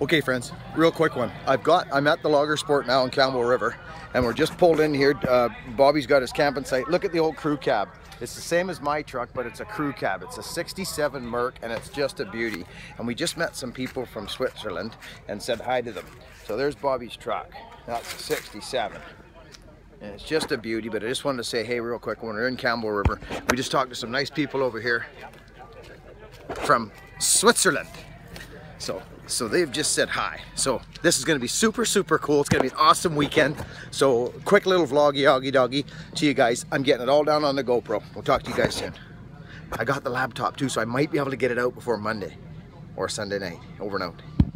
Okay friends, real quick one. I've got, I'm at the Logger Sport now in Campbell River and we're just pulled in here. Uh, Bobby's got his camping site. Look at the old crew cab. It's the same as my truck, but it's a crew cab. It's a 67 Merc and it's just a beauty. And we just met some people from Switzerland and said hi to them. So there's Bobby's truck. That's a 67. And it's just a beauty, but I just wanted to say hey real quick when we're in Campbell River. We just talked to some nice people over here from Switzerland. So, so they've just said hi. So this is gonna be super, super cool. It's gonna be an awesome weekend. So quick little vloggy, oggy doggy to you guys. I'm getting it all down on the GoPro. We'll talk to you guys soon. I got the laptop too, so I might be able to get it out before Monday or Sunday night, over and out.